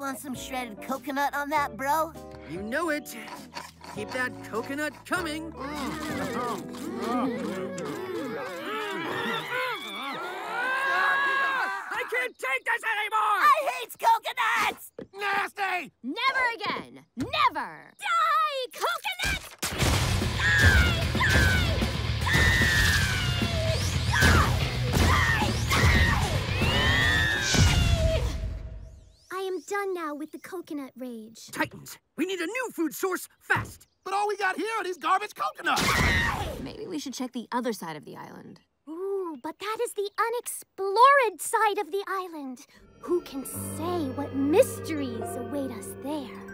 want some shredded coconut on that, bro? You know it. Keep that coconut coming. I can't take this anymore! I hate coconuts! Nasty! Never again! Never! Die, coconut! Am done now with the coconut rage. Titans, we need a new food source fast. But all we got here are these garbage coconuts. Maybe we should check the other side of the island. Ooh, but that is the unexplored side of the island. Who can say what mysteries await us there?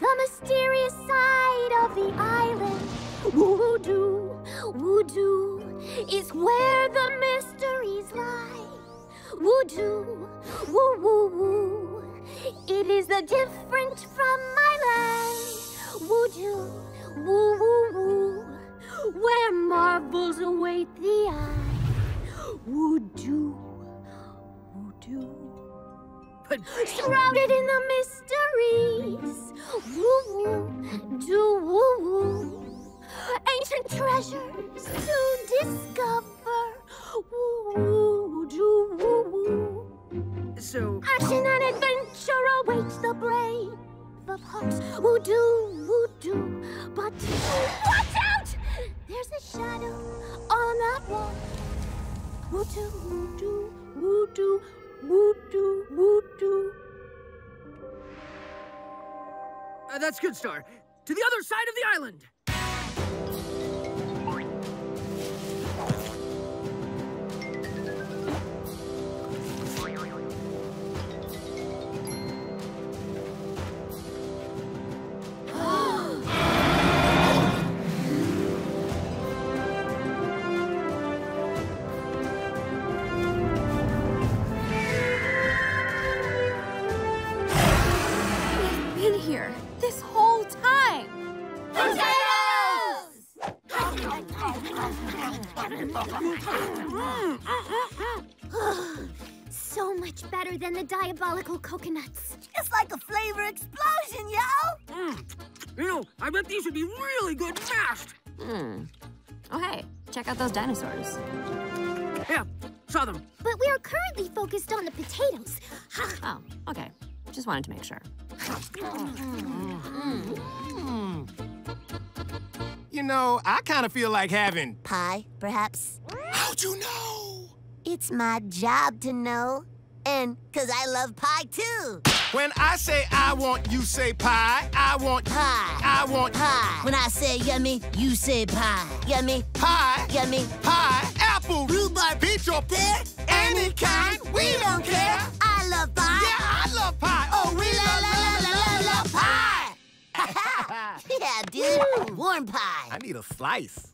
The mysterious side of the island, woo-doo, woo-doo, is where the mysteries lie. Woo-doo, woo-woo-woo, it is the different from my life. Woo-doo, woo-woo-woo, where marvels await the eye. Woo-doo, woo-doo. Shrouded in the mysteries. Woo woo, do woo woo. Ancient treasures to discover. Woo woo, do woo woo. So, Action and adventure awaits the brave of hearts who do, who do. But watch out! There's a shadow on that wall. Woo do, woo do, woo do, woo do, woo do. uh, that's good, Star. To the other side of the island. Diabolical coconuts. It's like a flavor explosion, yo! Mm. You know, I bet these would be really good mashed. Hmm. Oh, hey, check out those dinosaurs. Yeah, saw them. But we are currently focused on the potatoes. Oh, okay. Just wanted to make sure. You know, I kind of feel like having. Pie, perhaps? How'd you know? It's my job to know. And because I love pie too. When I say I want, you say pie. I want Pie. I want Pie. When I say yummy, you say pie. Yummy, pie. yummy. Pie. Apple. Rhubarb, Peach or pear, any kind. We don't care. I love pie. Yeah, I love pie. Oh, oh we La la love, la love, la love, la love, la love pie. yeah, dude. Warm pie. I need a slice.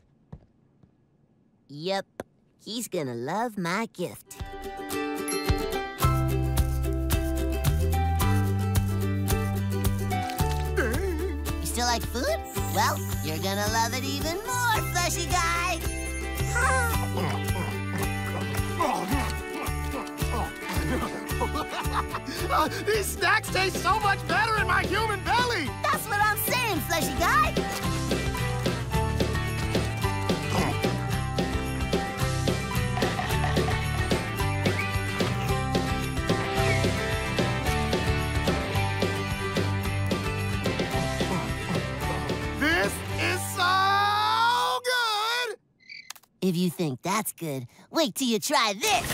Yep. He's gonna love my gift. Still like food? Well, you're gonna love it even more, fleshy guy. These snacks taste so much better in my human belly. That's what I'm saying, fleshy guy. If you think that's good, wait till you try this.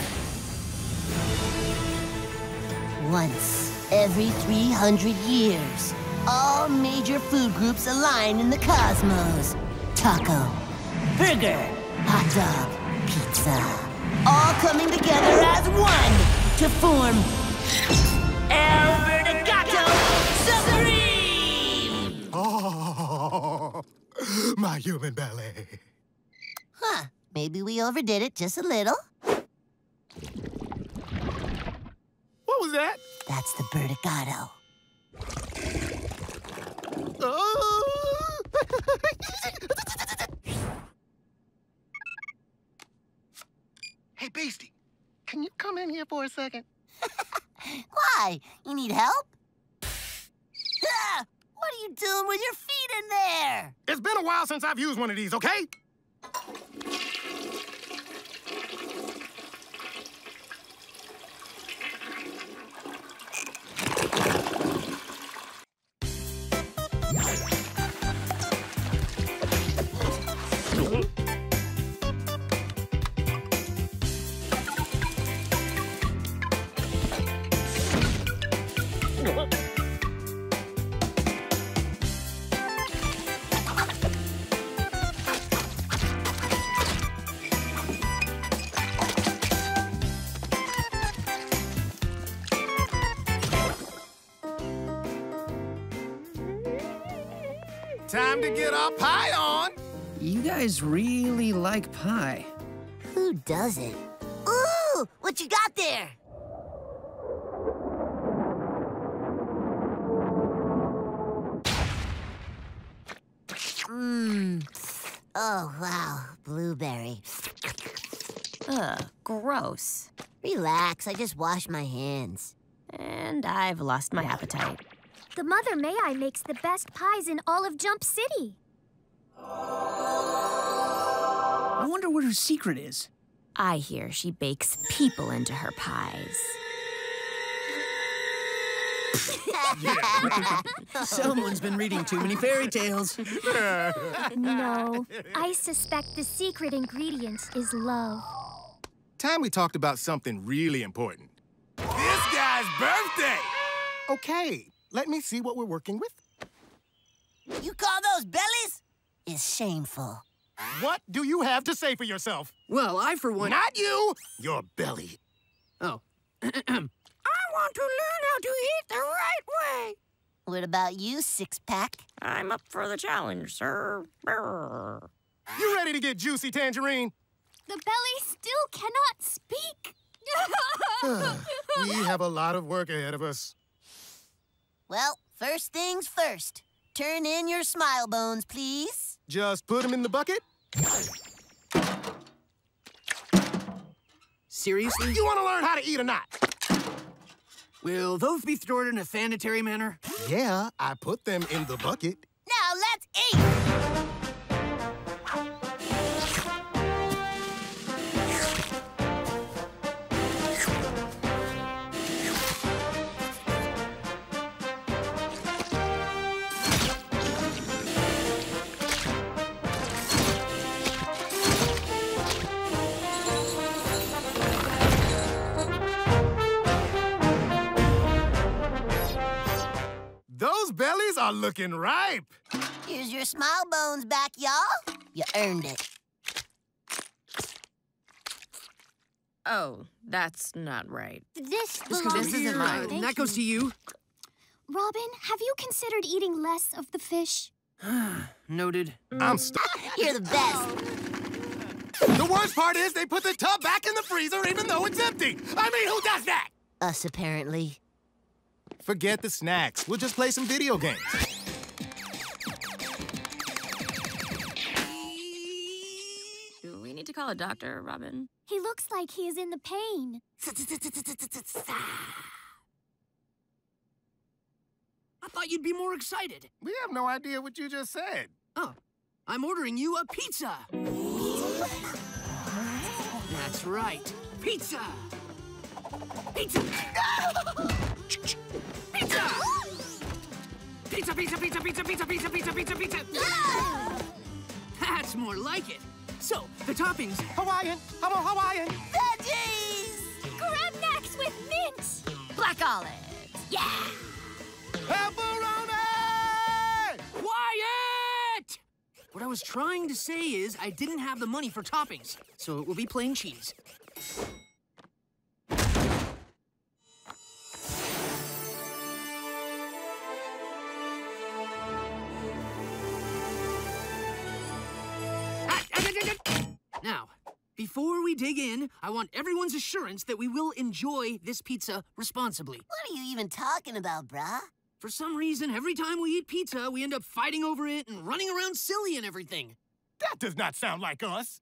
Once every 300 years, all major food groups align in the cosmos. Taco, burger, hot dog, pizza. All coming together as one to form El Vertigato Supreme! Oh, my human belly. Huh, maybe we overdid it just a little. What was that? That's the Vertigato. Oh. hey, Beastie, can you come in here for a second? Why? You need help? What are you doing with your feet in there? It's been a while since I've used one of these, okay? Time to get our pie on. You guys really like pie. Who doesn't? Ooh, what you got there? Mmm. Oh, wow. Blueberry. Ugh, gross. Relax, I just washed my hands. And I've lost my appetite. The Mother Mae-Eye makes the best pies in all of Jump City. I wonder what her secret is. I hear she bakes people into her pies. Someone's been reading too many fairy tales. No, I suspect the secret ingredient is love. Time we talked about something really important. This guy's birthday! Okay, let me see what we're working with. You call those bellies? It's shameful. What do you have to say for yourself? Well, I, for one. Not you, your belly. Oh. I want to learn how to eat the right way. What about you, six pack? I'm up for the challenge, sir. Brr. You ready to get juicy, Tangerine? The belly still cannot speak. we have a lot of work ahead of us. Well, first things first. Turn in your smile bones, please. Just put them in the bucket. Seriously? You want to learn how to eat or not? Will those be stored in a sanitary manner? Yeah, I put them in the bucket. Now let's eat! Those bellies are looking ripe. Here's your smile bones back, y'all. You earned it. Oh, that's not right. This This, belongs this isn't to mine. you. and that goes to you. Robin, have you considered eating less of the fish? Noted. I'm stuck. You're the best. The worst part is they put the tub back in the freezer even though it's empty. I mean, who does that? Us, apparently. Forget the snacks. We'll just play some video games. Do we need to call a doctor, Robin? He looks like he is in the pain. I thought you'd be more excited. We have no idea what you just said. Oh, I'm ordering you a pizza. That's right. Pizza. Pizza. Pizza. Pizza, pizza, pizza, pizza, pizza, pizza, pizza, pizza, pizza. That's more like it. So, the toppings. Hawaiian. How about Hawaiian? Veggies! Crab necks with mint! Black olive. Yeah. Pepperoni! Quiet! What I was trying to say is I didn't have the money for toppings, so it will be plain cheese. Before we dig in, I want everyone's assurance that we will enjoy this pizza responsibly. What are you even talking about, bruh? For some reason, every time we eat pizza, we end up fighting over it and running around silly and everything. That does not sound like us.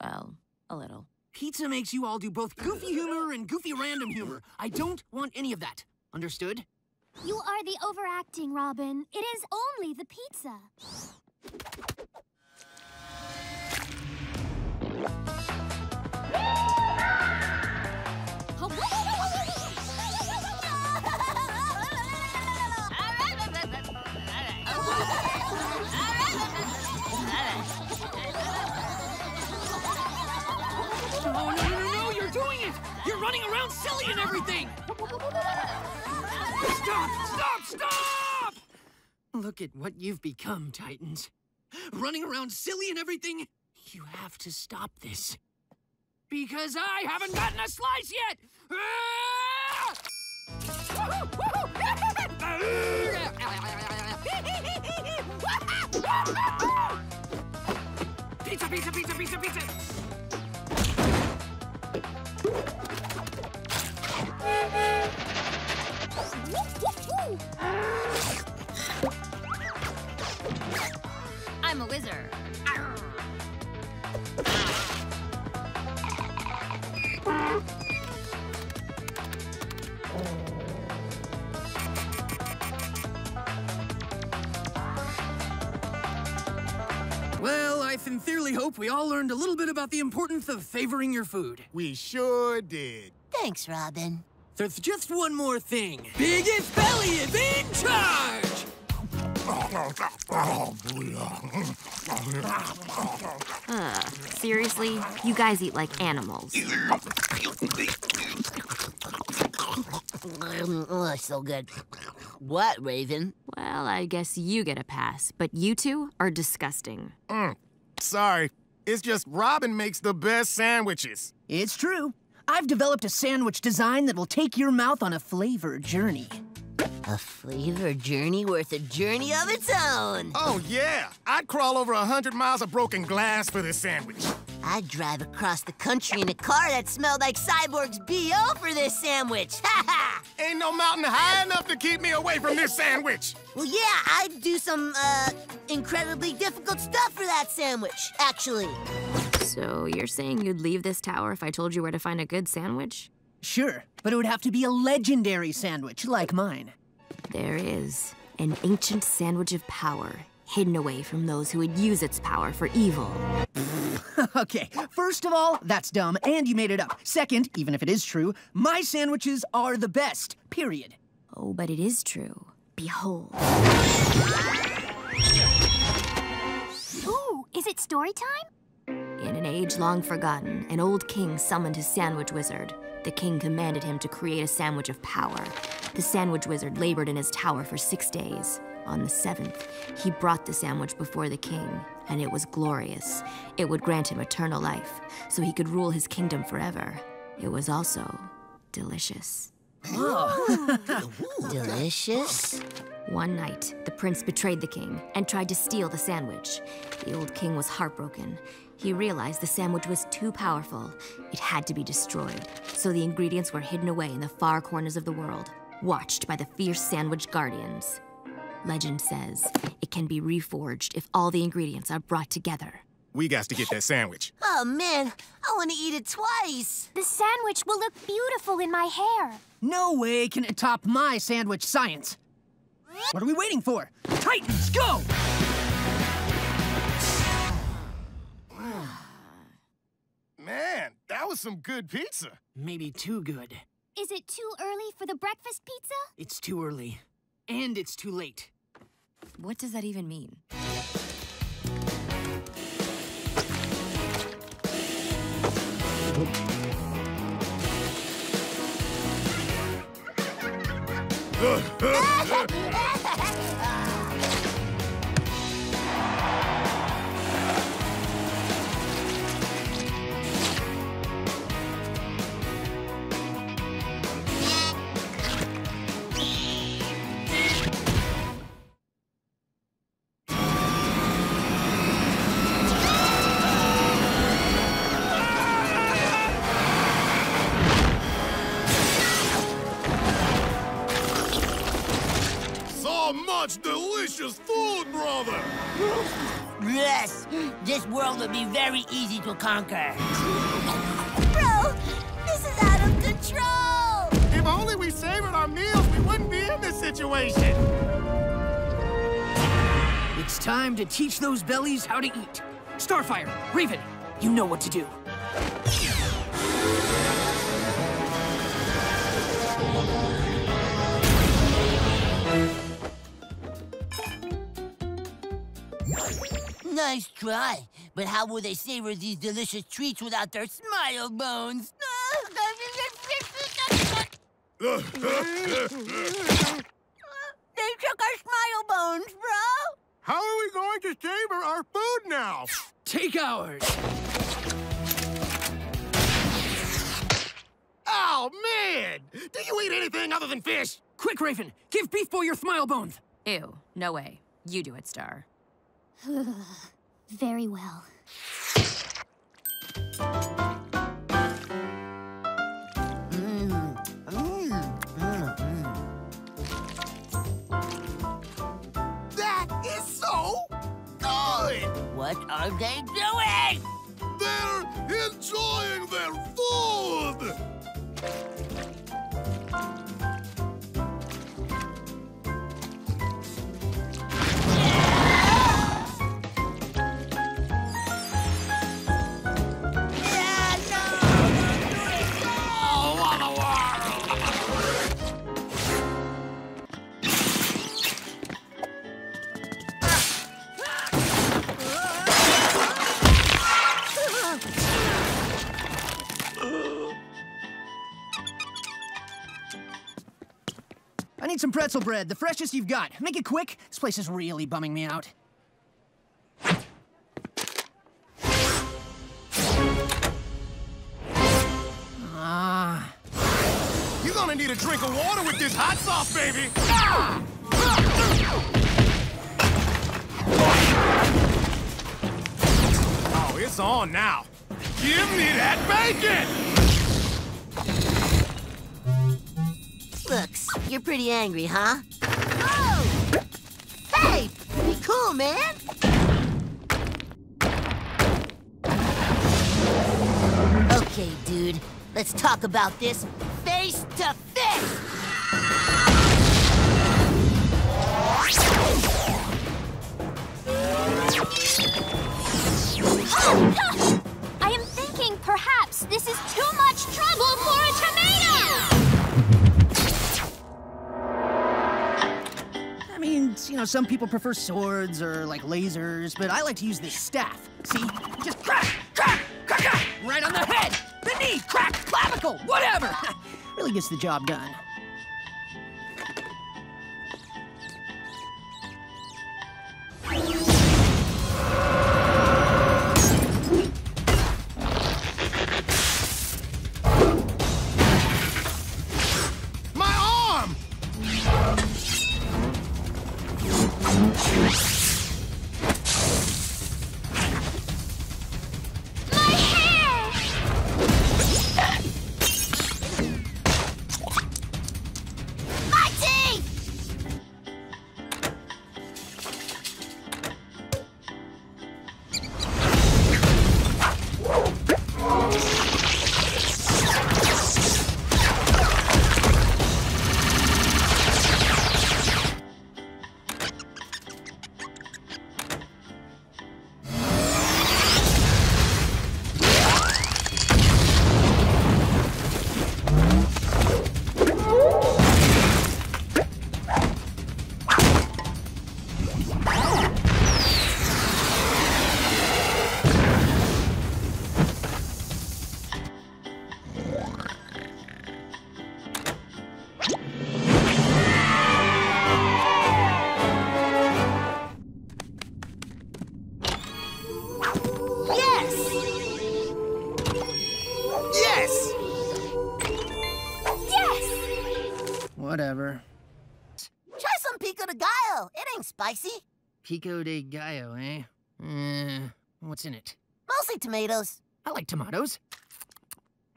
Well, a little. Pizza makes you all do both goofy humor and goofy random humor. I don't want any of that. Understood? You are the overacting, Robin. It is only the pizza. Look at what you've become, Titans. Running around silly and everything? You have to stop this. Because I haven't gotten a slice yet! Pizza, pizza, pizza, pizza, pizza! I'm a wizard. Well, I sincerely hope we all learned a little bit about the importance of favoring your food. We sure did. Thanks, Robin. There's just one more thing. Biggest Belly is in charge! Seriously? You guys eat like animals. Mm, Oh, so good. What, Raven? Well, I guess you get a pass, but you two are disgusting. Sorry. It's just Robin makes the best sandwiches. It's true. I've developed a sandwich design that will take your mouth on a flavor journey. A flavor journey worth a journey of its own. Oh, yeah. I'd crawl over a hundred miles of broken glass for this sandwich. I'd drive across the country in a car that smelled like Cyborg's B.O. for this sandwich. Ha ha! Ain't no mountain high enough to keep me away from this sandwich. Well, yeah, I'd do some, uh, incredibly difficult stuff for that sandwich, actually. So you're saying you'd leave this tower if I told you where to find a good sandwich? Sure, but it would have to be a legendary sandwich like mine. There is an ancient sandwich of power, hidden away from those who would use its power for evil. okay, first of all, that's dumb, and you made it up. Second, even if it is true, my sandwiches are the best, period. Oh, but it is true. Behold. Ooh, is it story time? In an age long forgotten, an old king summoned his sandwich wizard. The king commanded him to create a sandwich of power. The sandwich wizard labored in his tower for six days. On the seventh, he brought the sandwich before the king, and it was glorious. It would grant him eternal life, so he could rule his kingdom forever. It was also delicious. Oh. Delicious. One night, the prince betrayed the king and tried to steal the sandwich. The old king was heartbroken. He realized the sandwich was too powerful. It had to be destroyed. So the ingredients were hidden away in the far corners of the world, watched by the fierce sandwich guardians. Legend says it can be reforged if all the ingredients are brought together. We got to get that sandwich. Oh, man, I want to eat it twice. The sandwich will look beautiful in my hair. No way can it top my sandwich science. What are we waiting for? Titans, go! Man, that was some good pizza. Maybe too good. Is it too early for the breakfast pizza? It's too early. And it's too late. What does that even mean? delicious food, brother. Yes, this world would be very easy to conquer. Bro, this is out of control! If only we savored our meals, we wouldn't be in this situation. situation! It's time to teach those bellies how to eat. Starfire, Raven, you know what to do. Nice try. But how will they savor these delicious treats without their smile bones? they took our smile bones, bro! How are we going to savor our food now? Take ours. Oh, man! Do you eat anything other than fish? Quick, Raven, give Beef Boy your smile bones. Ew, no way. You do it, Star. Very well. That is so good! What are they doing? They're enjoying their food! Need some pretzel bread, the freshest you've got. Make it quick. This place is really bumming me out. Ah, You're gonna need a drink of water with this hot sauce, baby! Ah! Oh, it's on now. Give me that bacon! Looks, you're pretty angry, huh? Oh! Hey! Be cool, man! Okay, dude. Let's talk about this face to face! I am thinking perhaps this is too much trouble for a You know, some people prefer swords or like lasers, but I like to use this staff. See? Just crack, crack, crack, crack! Right on the head! The knee, crack, clavicle, whatever! really gets the job done. My Pico de gallo, eh? Eh, what's in it? Mostly tomatoes. I like tomatoes.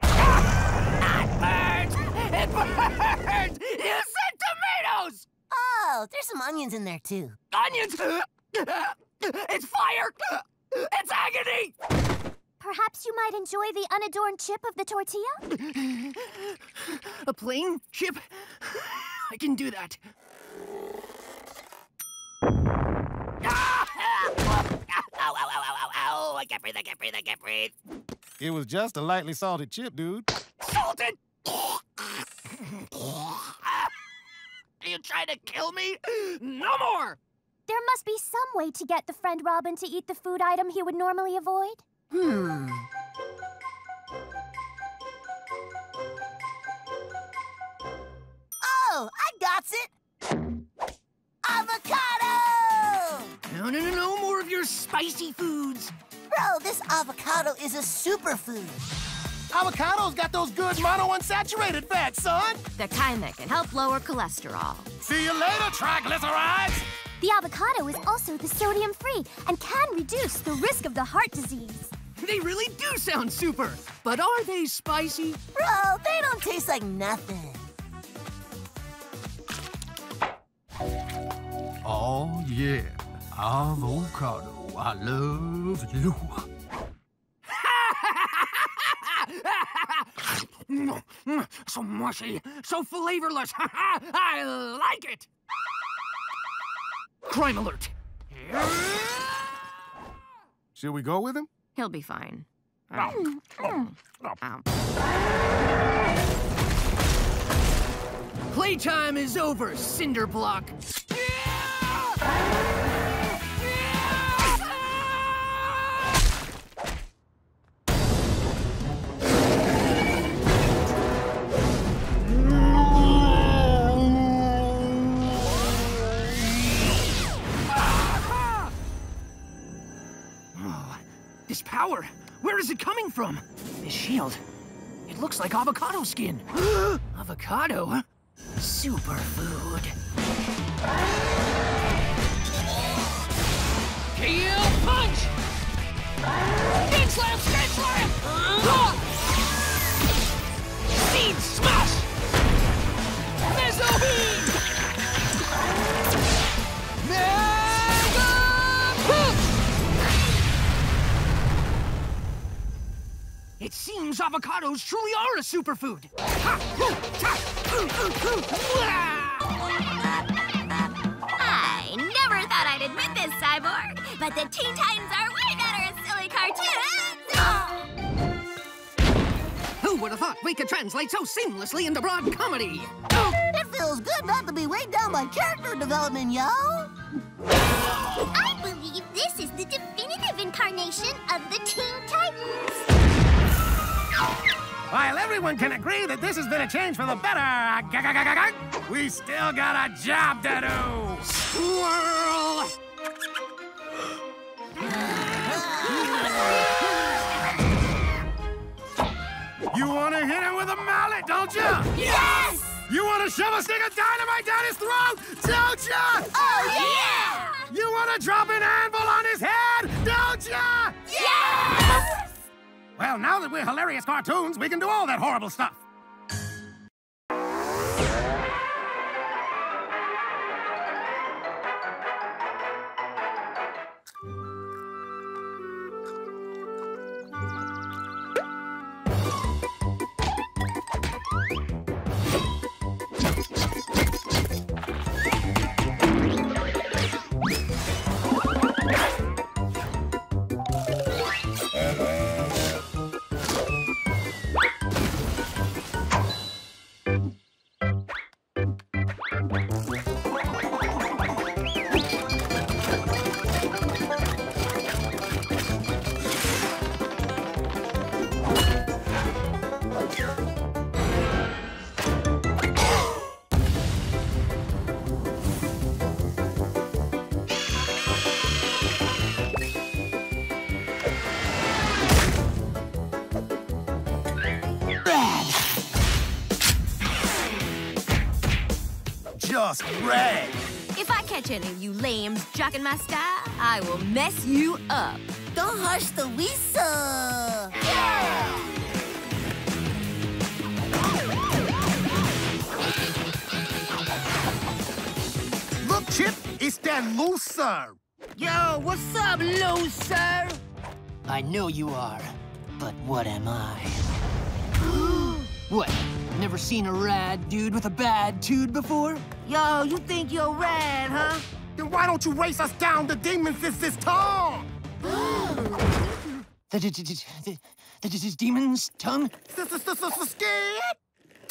It burns! It burns! You said tomatoes! Oh, there's some onions in there, too. Onions! It's fire! It's agony! Perhaps you might enjoy the unadorned chip of the tortilla? A plain chip? I can do that. I can't breathe, I can't breathe, I can't breathe. It was just a lightly salted chip, dude. Salted! Are you trying to kill me? No more! There must be some way to get the friend Robin to eat the food item he would normally avoid. Hmm. Oh, I got it! Avocado! No, no, no, no more of your spicy foods. Bro, this avocado is a superfood. Avocados got those good monounsaturated fats, son. The kind that can help lower cholesterol. See you later, triglycerides. The avocado is also the sodium free and can reduce the risk of the heart disease. They really do sound super. But are they spicy? Bro, they don't taste like nothing. Oh, yeah. Avocado. I love you. so mushy, so flavorless. I like it. Crime alert. Should we go with him? He'll be fine. Oh. Playtime is over, Cinderblock. This power, where is it coming from? This shield, it looks like avocado skin. avocado? Superfood. Kill punch! Spin slam, spin slam! Ah! Seed smash! Mezzo beam! It seems avocados truly are a superfood. I never thought I'd admit this, Cyborg, but the Teen Titans are way better at silly cartoons! Who would have thought we could translate so seamlessly into broad comedy? It feels good not to be weighed down by character development, yo. I believe this is the definitive incarnation of the Teen Titans. While everyone can agree that this has been a change for the better, we still got a job to do. Swirl! You want to hit him with a mallet, don't you? Yes! You want to shove a stick of dynamite down his throat, don't you? Oh, yeah! You want to drop an anvil on his head, don't you? Yes! Well, now that we're hilarious cartoons, we can do all that horrible stuff. Just red. If I catch any of you lambs jocking my style, I will mess you up. Don't hush the Lisa. Look, Chip, it's that loser. Yo, what's up, loser? I know you are, but what am I? what? Never seen a rad dude with a bad dude before? Yo, you think you're rad, huh? Then why don't you race us down the demons this this tall? The, the, the, the, the, the demon's tongue? Scared?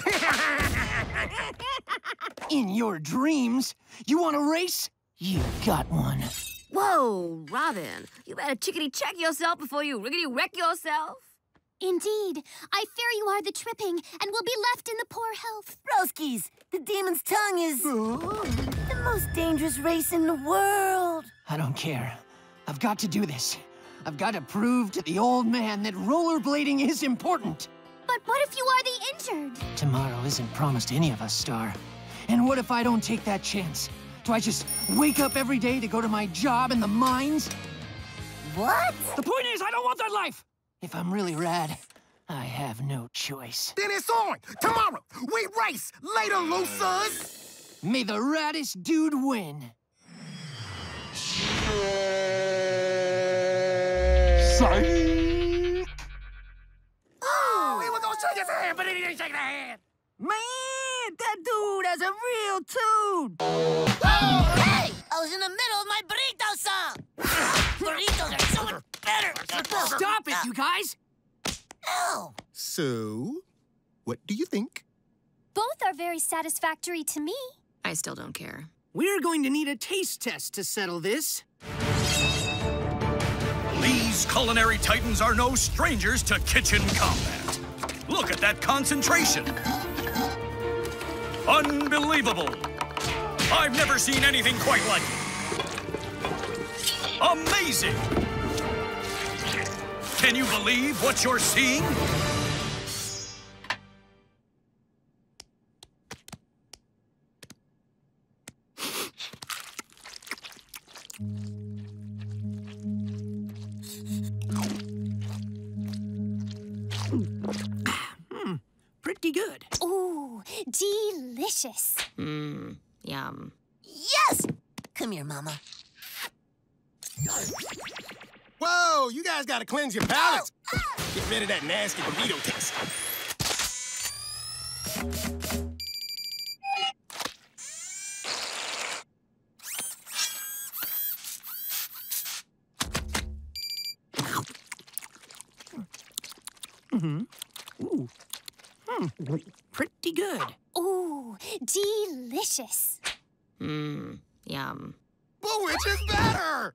In your dreams? You want a race? You got one. Whoa, Robin, you better chickadee check yourself before you rickety wreck yourself. Indeed, I fear you are the tripping and will be left in the poor health. Broskies, the demon's tongue is the most dangerous race in the world. I don't care. I've got to do this. I've got to prove to the old man that rollerblading is important. But what if you are the injured? Tomorrow isn't promised any of us, Star. And what if I don't take that chance? Do I just wake up every day to go to my job in the mines? What? The point is, I don't want that life! If I'm really rad, I have no choice. Then it's on. Tomorrow, we race. Later, losers. May the raddest dude win. Psych! Oh, he was gonna shake his hand, but he didn't shake the hand. Man, that dude has a real tune! Oh, hey! I was in the middle of my burrito song. Burritos are so much better. Stop it, you guys! Ow! So, what do you think? Both are very satisfactory to me. I still don't care. We're going to need a taste test to settle this. These culinary titans are no strangers to kitchen combat. Look at that concentration. Unbelievable. I've never seen anything quite like it. Amazing. Can you believe what you're seeing? Pretty good. Ooh, delicious. Mmm, yum. Yes! Come here, Mama. Guys gotta cleanse your palates. Get rid of that nasty burrito taste. Mm-hmm. Ooh. Hmm. Pretty good. Ooh, delicious. Mmm, yum. But which is better?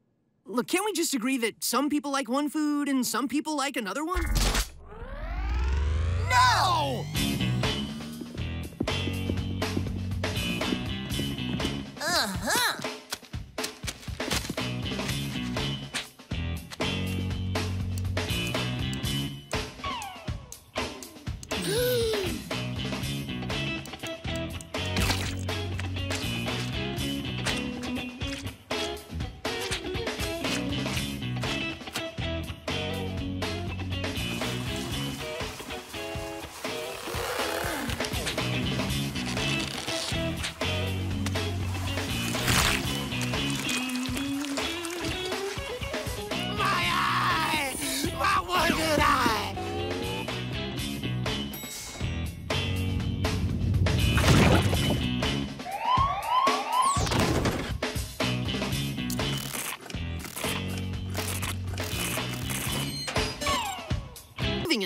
Look, can't we just agree that some people like one food and some people like another one? No!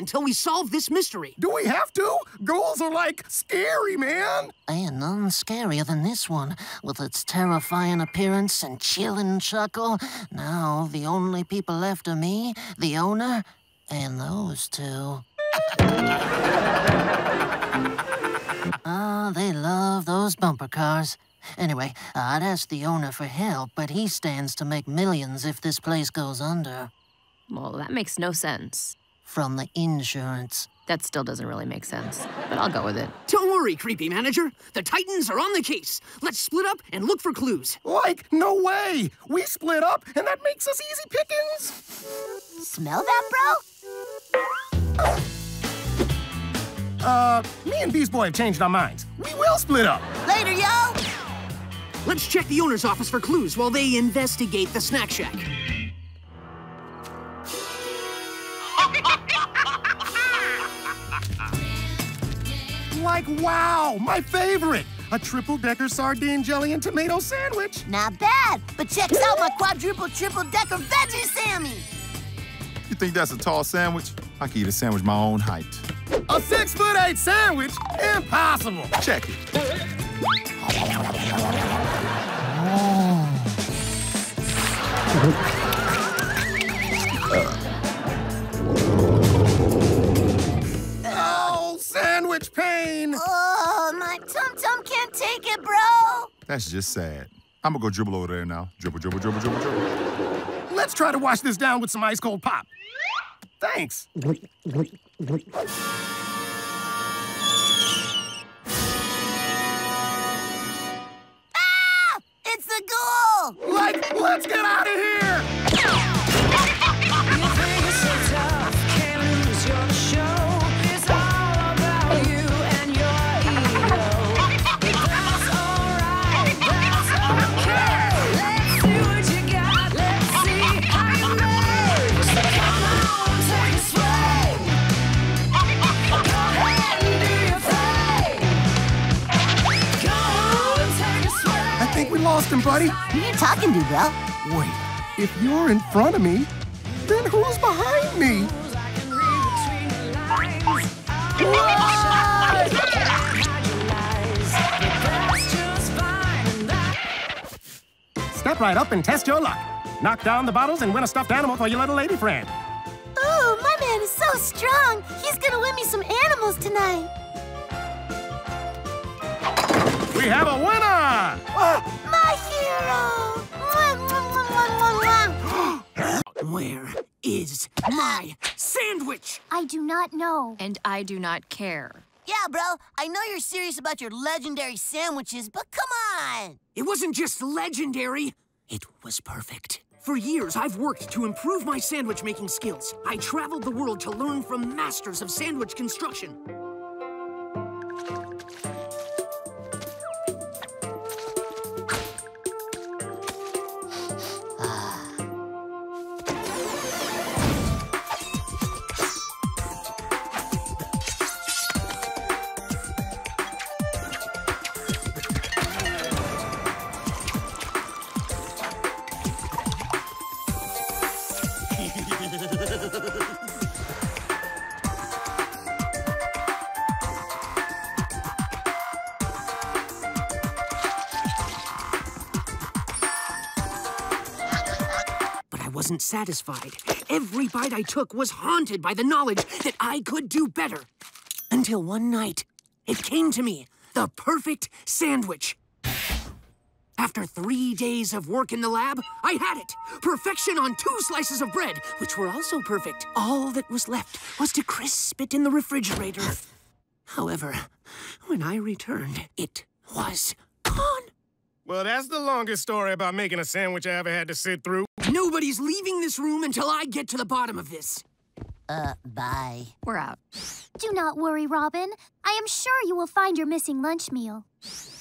Until we solve this mystery. Do we have to? Ghouls are like scary, man. And none scarier than this one, with its terrifying appearance and chilling chuckle. Now, the only people left are me, the owner, and those two. Ah, they love those bumper cars. Anyway, I'd ask the owner for help, but he stands to make millions if this place goes under. Well, that makes no sense. From the insurance. That still doesn't really make sense, but I'll go with it. Don't worry, creepy manager. The Titans are on the case. Let's split up and look for clues. Like, no way! We split up, and that makes us easy pickings! Smell that, bro? Uh, me and Beast Boy have changed our minds. We will split up! Later, yo! Let's check the owner's office for clues while they investigate the snack shack. Like, wow, my favorite! A triple-decker sardine jelly and tomato sandwich! Not bad, but checks out my quadruple triple decker veggie Sammy! You think that's a tall sandwich? I can eat a sandwich my own height. A six foot eight sandwich? Impossible. Check it. Oh. That's just sad. I'm gonna go dribble over there now. Dribble, dribble, dribble, dribble, dribble. Let's try to wash this down with some ice cold pop. Thanks. Ah! It's the ghoul! Like, let's get out of here! I think we lost him, buddy. Who you talking to, bro? Wait, if you're in front of me, then who's behind me? Step right up and test your luck. Knock down the bottles and win a stuffed animal for your little lady friend. Oh, my man is so strong. He's gonna win me some animals tonight. We have a winner! Ah! My hero! Where is my sandwich? I do not know. And I do not care. Yeah, bro, I know you're serious about your legendary sandwiches, but come on! It wasn't just legendary, it was perfect. For years, I've worked to improve my sandwich making skills. I traveled the world to learn from masters of sandwich construction. Wasn't satisfied. Every bite I took was haunted by the knowledge that I could do better. Until one night, it came to me the perfect sandwich. After three days of work in the lab, I had it. Perfection on two slices of bread, which were also perfect. All that was left was to crisp it in the refrigerator. However, when I returned, it was gone. Well, that's the longest story about making a sandwich I ever had to sit through. Nobody's leaving this room until I get to the bottom of this. Uh, bye. We're out. Do not worry, Robin. I am sure you will find your missing lunch meal.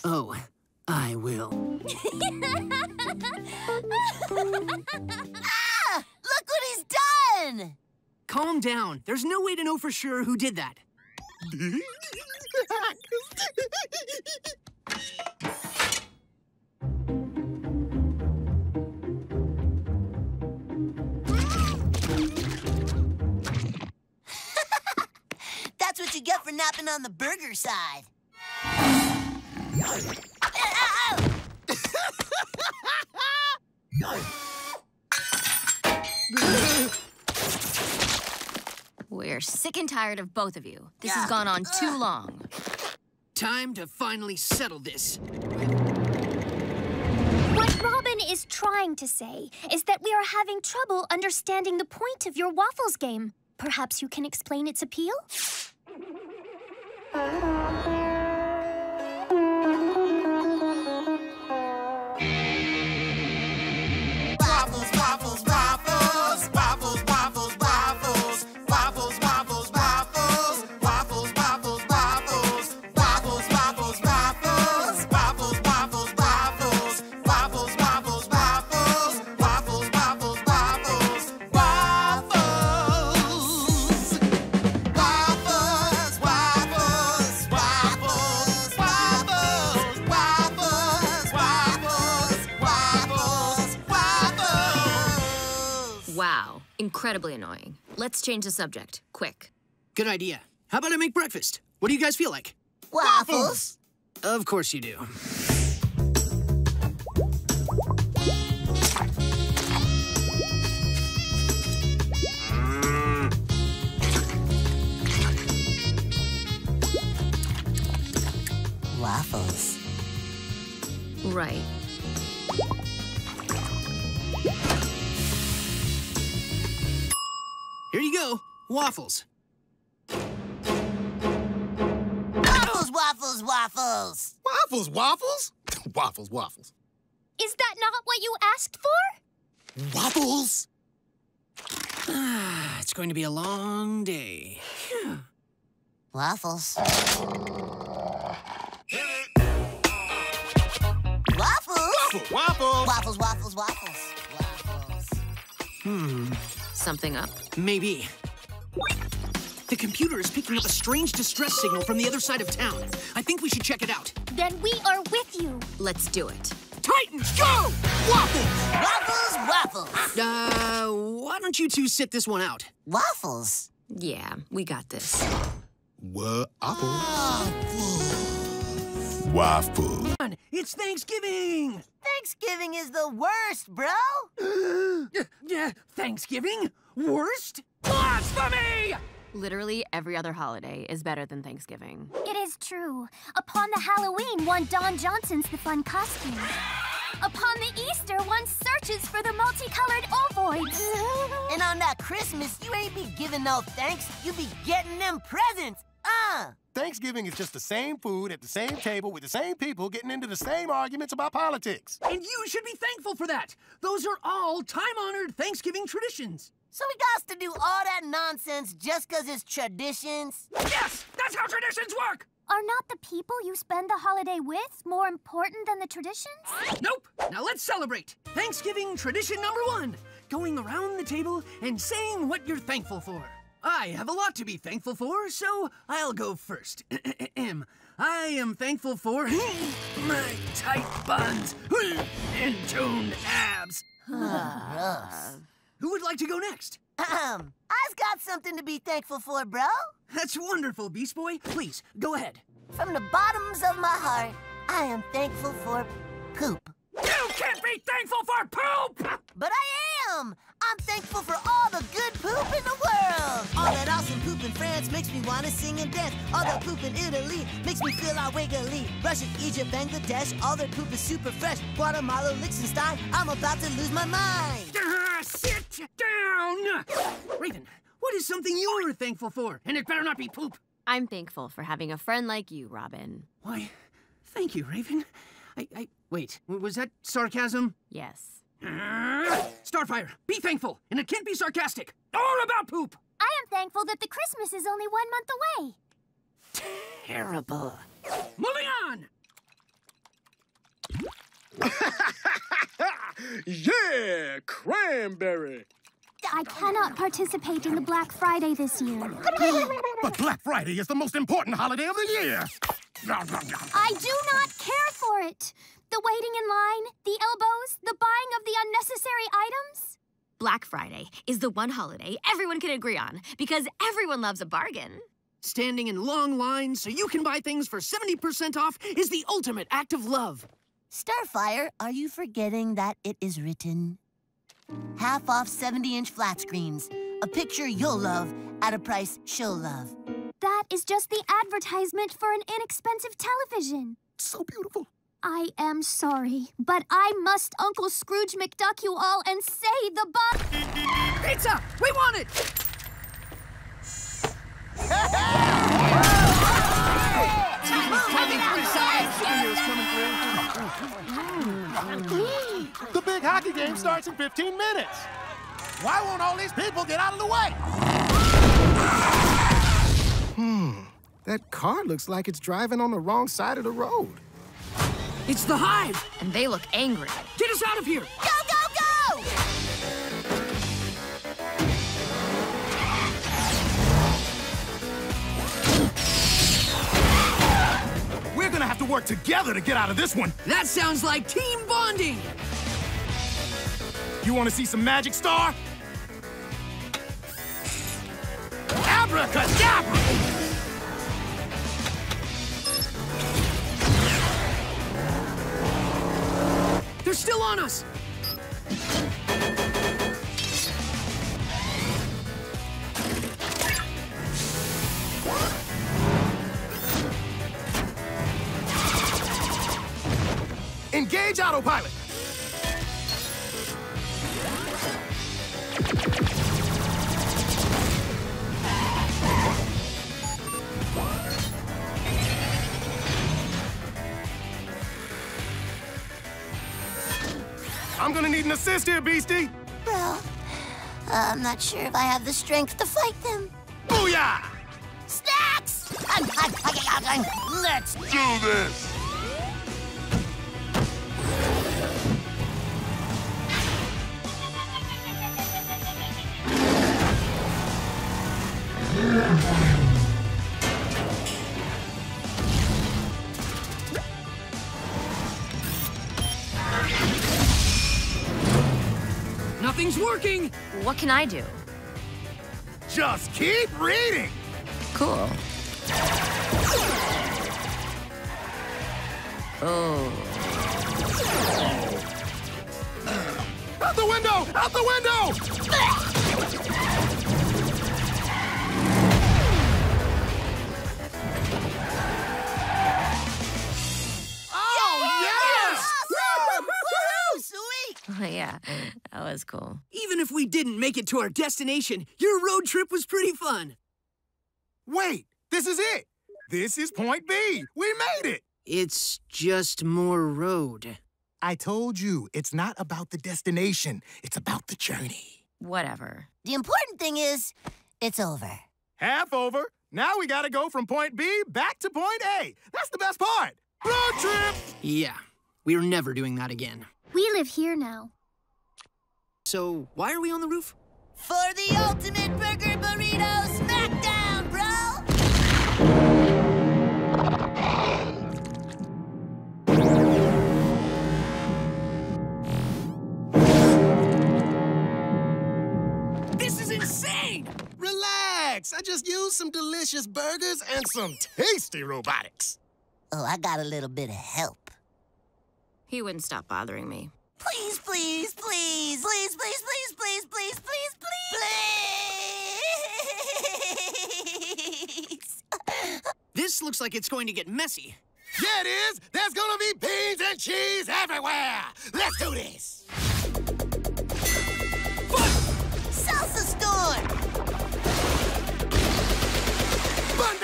Oh, I will. Ah! Look what he's done! Calm down. There's no way to know for sure who did that. you get for napping on the burger side. We're sick and tired of both of you. This has gone on too long. Time to finally settle this. What Robin is trying to say is that we are having trouble understanding the point of your waffles game. Perhaps you can explain its appeal? Uh-huh. Incredibly annoying. Let's change the subject. Quick. Good idea. How about I make breakfast? What do you guys feel like? Waffles. Of course you do. Waffles. Right. Here you go. Waffles. Waffles, waffles, waffles. Waffles, waffles? waffles, waffles. Is that not what you asked for? Waffles? it's going to be a long day. Waffles. Waffles. Waffles. Waffles, waffles, waffles. Waffles. Hmm. Something up? Maybe. The computer is picking up a strange distress signal from the other side of town. I think we should check it out. Then we are with you. Let's do it. Titans, go! Waffles! Waffles, waffles. Uh, why don't you two sit this one out? Waffles. Yeah, we got this. Waffles. Waffle. It's Thanksgiving! Thanksgiving is the worst, bro. Yeah, yeah, Thanksgiving? Worst? Blasphemy! Literally every other holiday is better than Thanksgiving. It is true. Upon the Halloween, one Don Johnson's the fun costume. Upon the Easter, one searches for the multicolored ovoids. And on that Christmas, you ain't be giving no thanks. You be getting them presents. Uh. Thanksgiving is just the same food at the same table with the same people getting into the same arguments about politics. And you should be thankful for that. Those are all time-honored Thanksgiving traditions. So we got to do all that nonsense just 'cause it's traditions? Yes, that's how traditions work! Are not the people you spend the holiday with more important than the traditions? Nope. Now let's celebrate. Thanksgiving tradition number one. Going around the table and saying what you're thankful for. I have a lot to be thankful for, so I'll go first. I am thankful for my tight buns and toned abs. Who would like to go next? Um, I've got something to be thankful for, bro. That's wonderful, Beast Boy. Please, go ahead. From the bottoms of my heart, I am thankful for poop. You can't be thankful for poop! But I am! I'm thankful for all the good poop in the world! All that awesome poop in France makes me want to sing and dance. All the poop in Italy makes me feel all wiggly. Russia, Egypt, Bangladesh, all their poop is super fresh. Guatemala, Liechtenstein, I'm about to lose my mind! Ah, sit down! Raven, what is something you're thankful for? And it better not be poop. I'm thankful for having a friend like you, Robin. Why, thank you, Raven. I, I, wait, was that sarcasm? Yes. Starfire, be thankful, and it can't be sarcastic. All about poop. I am thankful that the Christmas is only one month away. Terrible. Moving on. yeah, cranberry. I cannot participate in the Black Friday this year. But Black Friday is the most important holiday of the year. I do not care for it. The waiting in line, the elbows, the buying of the unnecessary items. Black Friday is the one holiday everyone can agree on because everyone loves a bargain. Standing in long lines so you can buy things for 70% off is the ultimate act of love. Starfire, are you forgetting that it is written? Half off 70 inch flat screens. A picture you'll love at a price she'll love. That is just the advertisement for an inexpensive television. So beautiful. I am sorry, but I must Uncle Scrooge McDuck you all and say the bu- Pizza! We want it! The big hockey game starts in 15 minutes. Why won't all these people get out of the way? Hmm. That car looks like it's driving on the wrong side of the road. It's the Hive! And they look angry. Get us out of here! Go, go, go! We're gonna have to work together to get out of this one. That sounds like team bonding! You wanna see some magic, Star? Abracadabra! They're still on us! Engage autopilot! Need an assist here, Beastie! Well, uh, I'm not sure if I have the strength to fight them. Booyah! Snacks! Let's do this! What can I do? Just keep reading! Cool. Oh. Out the window! Out the yeah, that was cool. Even if we didn't make it to our destination, your road trip was pretty fun. Wait, this is it! This is point B! We made it! It's just more road. I told you, it's not about the destination, it's about the journey. Whatever. The important thing is, it's over. Half over. Now we gotta go from point B back to point A. That's the best part. Road trip! Yeah, we're never doing that again. We live here now. So, why are we on the roof? For the ultimate burger burrito smackdown, bro! This is insane! Relax. I just used some delicious burgers and some tasty robotics. Oh, I got a little bit of help. He wouldn't stop bothering me. Please, please, please, please, please, please, please, please, please, please, please. This looks like it's going to get messy. Yeah, it is. There's gonna be beans and cheese everywhere. Let's do this. Salsa storm! Bun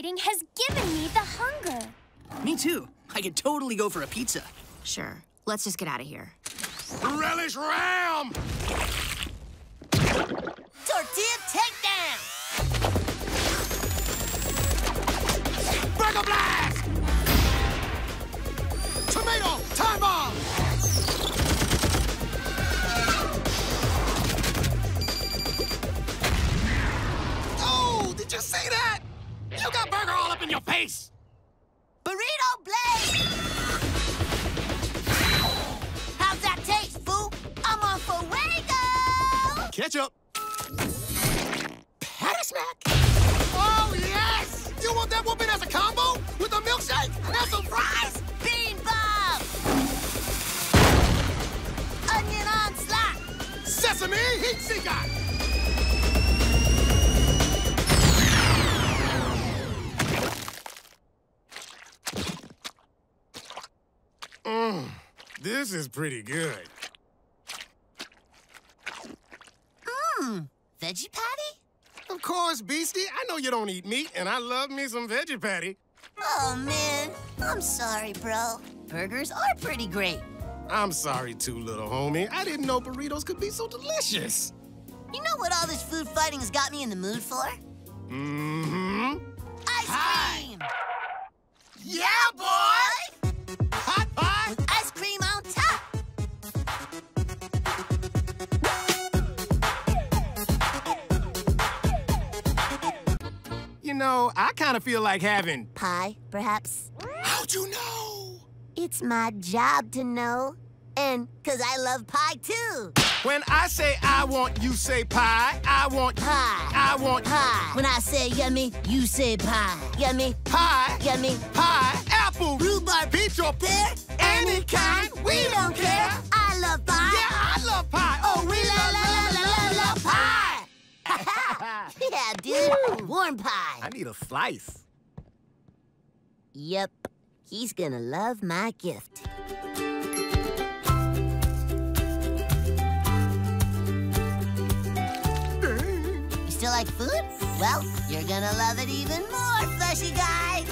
fighting has given me the hunger. Me too. I could totally go for a pizza. Sure. Let's just get out of here. Relish ram. Tortilla takedown! Burger blast. Tomato time bomb. Oh, did you see that? You got burger all up in your face. Burrito blade! How's that taste, fool? I'm on fuego! Ketchup. Patty smack. Oh, yes! You want that whooping as a combo? With a milkshake and some fries? Bean bob! Onion onslaught! Sesame heat seeker! Mmm, this is pretty good. Mmm, veggie patty? Of course, Beastie. I know you don't eat meat, and I love me some veggie patty. Oh, man. I'm sorry, bro. Burgers are pretty great. I'm sorry too, little homie. I didn't know burritos could be so delicious. You know what all this food fighting has got me in the mood for? Mm-hmm. Ice cream! Yeah, boy! Hot pie! Know, I kind of feel like having... Pie, perhaps? How'd you know? It's my job to know. And because I love pie, too. When I say I want, you say pie. I want pie. I want pie. When I say yummy, you say pie. Yummy, pie. Yummy, pie. Apple, rhubarb, peach, or pear. Any kind, we don't care. I love pie. Yeah, I love pie. Oh, we love, love, love, love, love pie. yeah, dude. Warm pie. I need a slice. Yep. He's gonna love my gift. You still like food? Well, you're gonna love it even more, fleshy guy.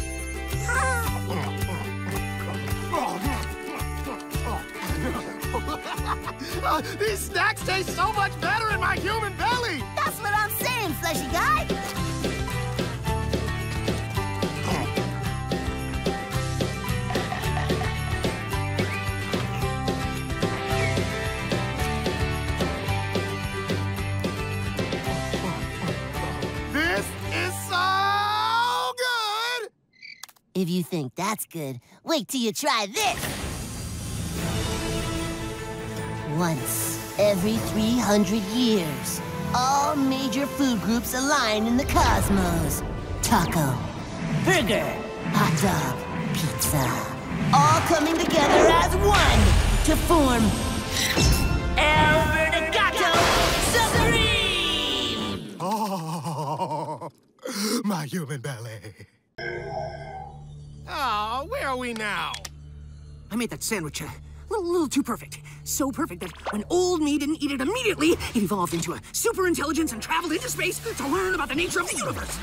these snacks taste so much better in my human belly! That's what I'm saying, fleshy guy! This is so good! If you think that's good, wait till you try this! Once every 300 years, all major food groups align in the cosmos. Taco, burger, hot dog, pizza. All coming together as one to form El Vertigato Supreme! Oh, my human belly. Oh, where are we now? I made that sandwich a little, little too perfect. So perfect that when old me didn't eat it immediately, it evolved into a super intelligence and traveled into space to learn about the nature of the universe.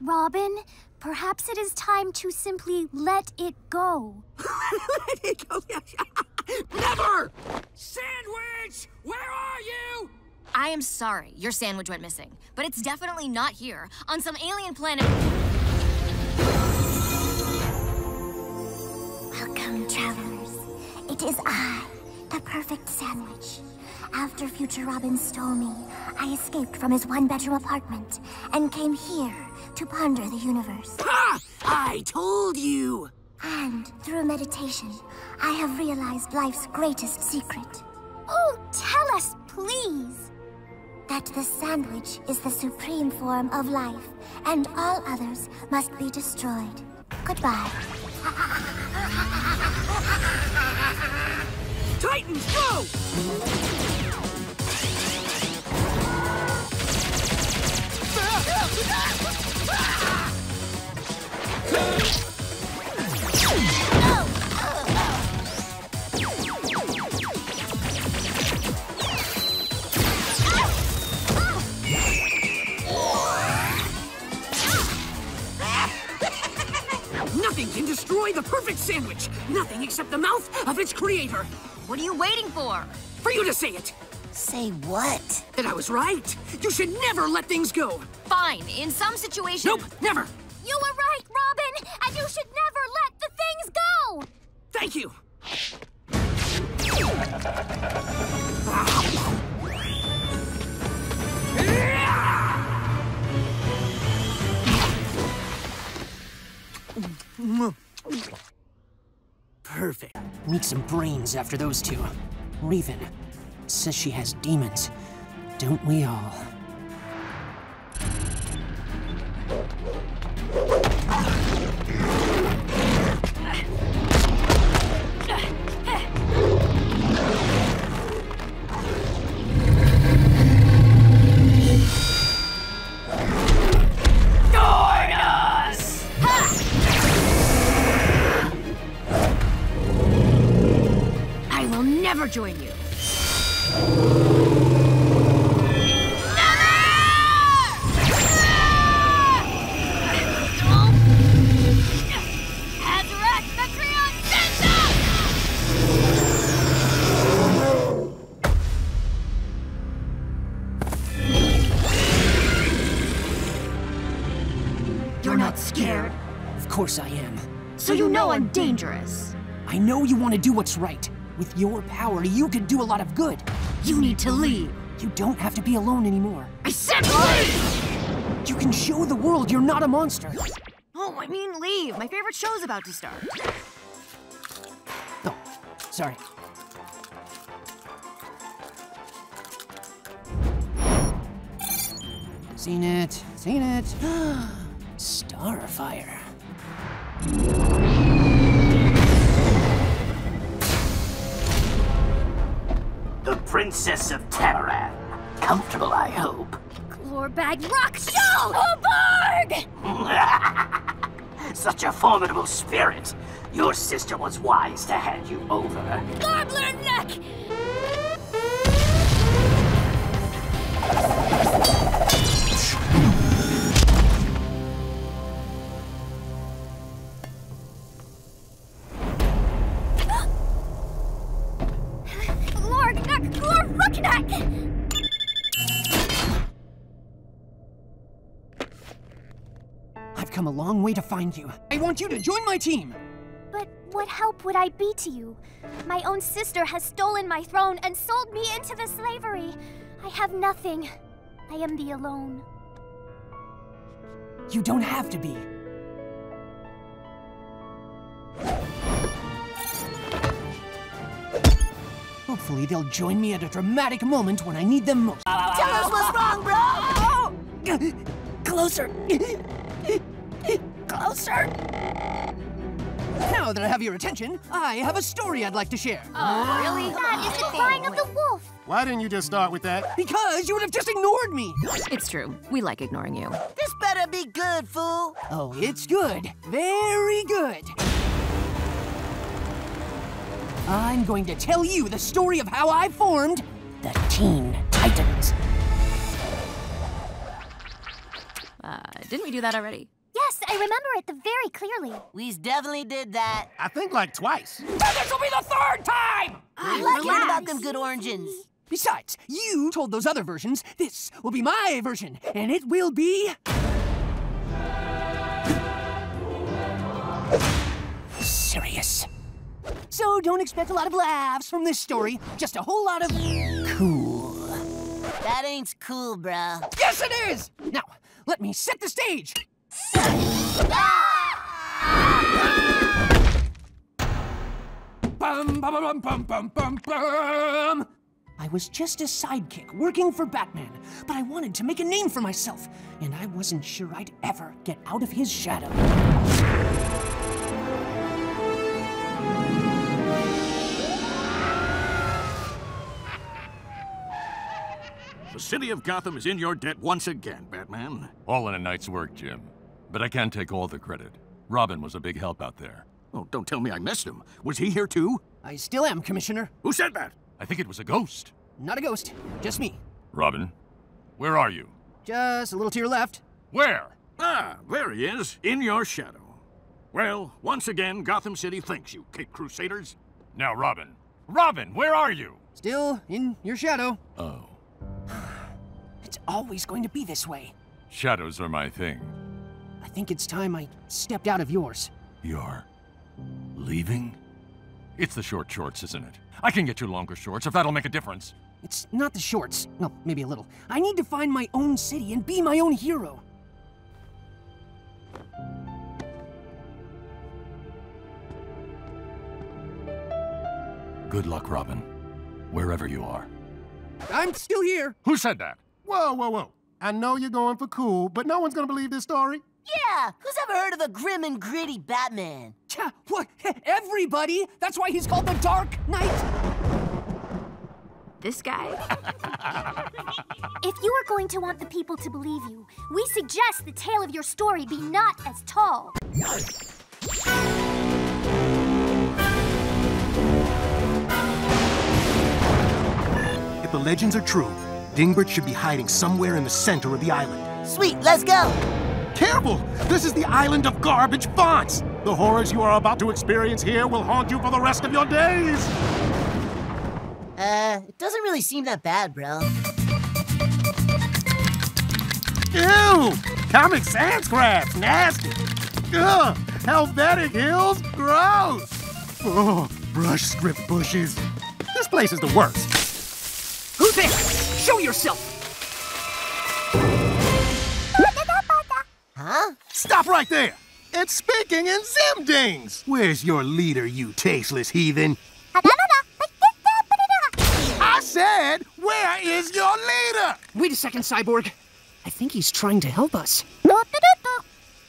Robin, perhaps it is time to simply let it go. let it go? Never! Sandwich! Where are you? I am sorry your sandwich went missing, but it's definitely not here. On some alien planet. It is I, the perfect sandwich. After Future Robin stole me, I escaped from his one-bedroom apartment and came here to ponder the universe. Ha! I told you! And through meditation, I have realized life's greatest secret. Oh, tell us, please! That the sandwich is the supreme form of life, and all others must be destroyed. Goodbye. Titans, go! Ah! Nothing can destroy the perfect sandwich. Nothing except the mouth of its creator. What are you waiting for? For you to say it. Say what? That I was right. You should never let things go. Fine. In some situations. Nope, never. You were right, Robin, and you should never let the things go. Thank you. Perfect. Need some brains after those two. Raven says she has demons. Don't we all? Know you want to do what's right. With your power, you could do a lot of good. You need to leave. You don't have to be alone anymore. I said leave! You can show the world you're not a monster. Oh, I mean leave. My favorite show's about to start. Oh, sorry. Seen it, seen it. Starfire. Princess of Tamaran. Comfortable, I hope. Glorbag rock show! Such a formidable spirit. Your sister was wise to hand you over. Gobbler neck! Way to find you. I want you to join my team. But what help would I be to you? My own sister has stolen my throne and sold me into the slavery. I have nothing. I am the alone. You don't have to be. Hopefully they'll join me at a dramatic moment when I need them most. Tell us what's wrong, bro! Closer! Closer! Now that I have your attention, I have a story I'd like to share. Oh, really? That is the crying of the wolf. Why didn't you just start with that? Because you would have just ignored me! It's true. We like ignoring you. This better be good, fool! Oh, it's good. Very good. I'm going to tell you the story of how I formed the Teen Titans. Uh, didn't we do that already? Yes, I remember it the very clearly. We definitely did that. I think like twice. This will be the third time! We're learning about them good oranges. Besides, you told those other versions this will be my version, and it will be. serious. So don't expect a lot of laughs from this story, just a whole lot of cool. That ain't cool, bruh. Yes, it is! Now, let me set the stage. Bum, bum, bum. I was just a sidekick working for Batman, but I wanted to make a name for myself, and I wasn't sure I'd ever get out of his shadow. The city of Gotham is in your debt once again, Batman. All in a night's work, Jim. But I can't take all the credit. Robin was a big help out there. Oh, don't tell me I missed him. Was he here too? I still am, Commissioner. Who said that? I think it was a ghost. Not a ghost, just me. Robin, where are you? Just a little to your left. Where? Ah, there he is, in your shadow. Well, once again, Gotham City thanks you, Cape Crusaders. Now, Robin. Robin, where are you? Still in your shadow. Oh. It's always going to be this way. Shadows are my thing. I think it's time I stepped out of yours. You're leaving? It's the short shorts, isn't it? I can get you longer shorts if that'll make a difference. It's not the shorts. Well, maybe a little. I need to find my own city and be my own hero. Good luck, Robin. Wherever you are. I'm still here. Who said that? Whoa, whoa, whoa. I know you're going for cool, but no one's gonna believe this story. Yeah, who's ever heard of a grim and gritty Batman? Tja, what? Everybody? That's why he's called the Dark Knight? This guy? If you are going to want the people to believe you, we suggest the tale of your story be not as tall. If the legends are true, Dingbert should be hiding somewhere in the center of the island. Sweet, let's go! Careful! This is the island of garbage fonts! The horrors you are about to experience here will haunt you for the rest of your days! Uh, it doesn't really seem that bad, bro. Ew! Comic Sans crabs, nasty! Ugh! Helvetica Hills? Gross! Oh, brush script bushes. This place is the worst. Who's there? Show yourself! Huh? Stop right there! It's speaking in Zimdings! Where's your leader, you tasteless heathen? I said, where is your leader? Wait a second, Cyborg. I think he's trying to help us.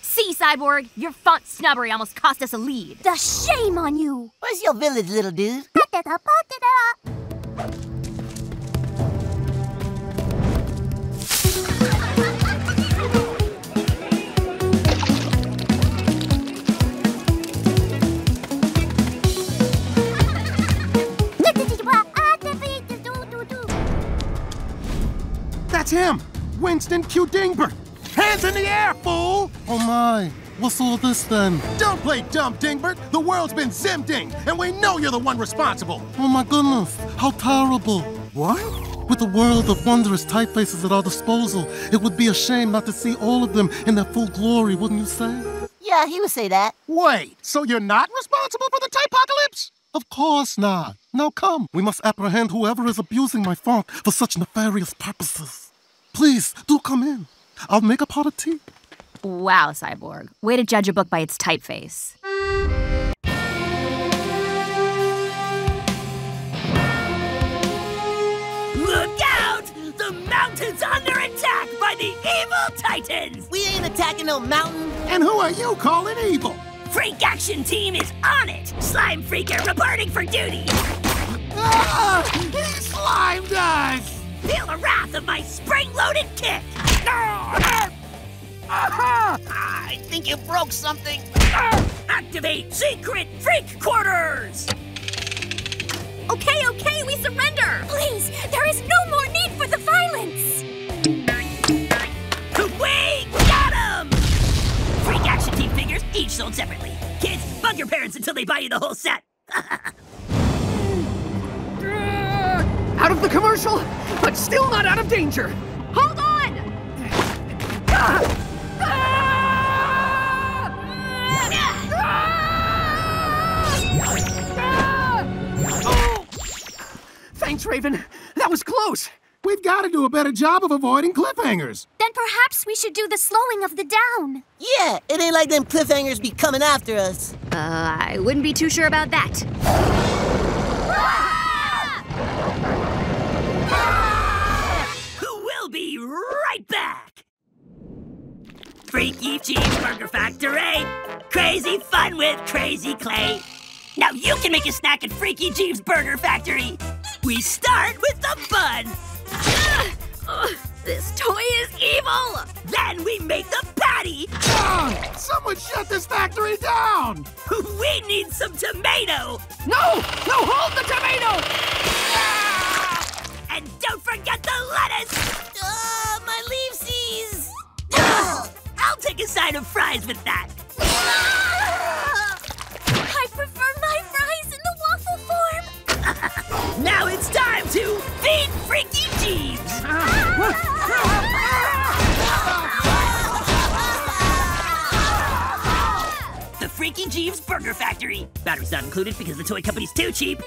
See, Cyborg, your font snobbery almost cost us a lead. The shame on you! Where's your village, little dude? That's him! Winston Q. Dingbert! Hands in the air, fool! Oh my, what's all this then? Don't play dumb, Dingbert! The world's been zimding, and we know you're the one responsible! Oh my goodness, how terrible! What? With the world of wondrous typefaces at our disposal, it would be a shame not to see all of them in their full glory, wouldn't you say? Yeah, he would say that. Wait, so you're not responsible for the typocalypse? Of course not. Now come, we must apprehend whoever is abusing my font for such nefarious purposes. Please, do come in. I'll make a pot of tea. Wow, Cyborg. Way to judge a book by its typeface. Look out! The mountain's under attack by the evil titans! We ain't attacking no mountain. And who are you calling evil? Freak Action Team is on it! Slime Freaker reporting for duty! Ah! He slimed us! Feel the wrath of my spring-loaded kick! I think you broke something. Activate secret freak quarters! Okay, okay, we surrender! Please, there is no more need for the violence! We got him! Freak Action Team figures, each sold separately. Kids, bug your parents until they buy you the whole set. Out of the commercial, but still not out of danger. Hold on! Thanks, Raven. That was close. We've got to do a better job of avoiding cliffhangers. Then perhaps we should do the slowing of the down. Yeah, it ain't like them cliffhangers be coming after us. Uh, I wouldn't be too sure about that. Be right back! Freaky Cheeseburger Factory! Crazy fun with Crazy Clay! Now you can make a snack at Freaky Jeeves Burger Factory! We start with the bun! This toy is evil! Then we make the patty! Ah, someone shut this factory down! We need some tomato! No! No, hold the tomato! And don't forget side of fries with that! I prefer my fries in the waffle form. Now it's time to feed Freaky Jeeves! The Freaky Jeeves Burger Factory. Batteries not included because the toy company's too cheap.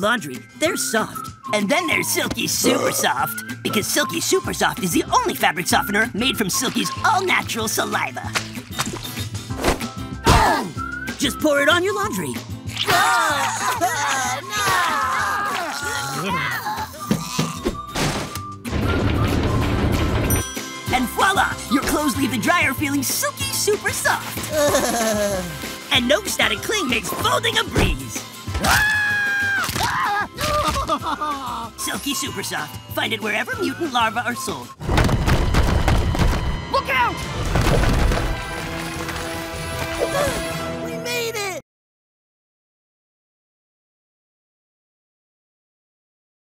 Laundry, they're soft. And then there's Silky Super Soft. Because Silky Super Soft is the only fabric softener made from Silky's all natural saliva. Just pour it on your laundry. And voila! Your clothes leave the dryer feeling silky super soft. and no static cling makes folding a breeze. Silky Super Soft. Find it wherever mutant larvae are sold.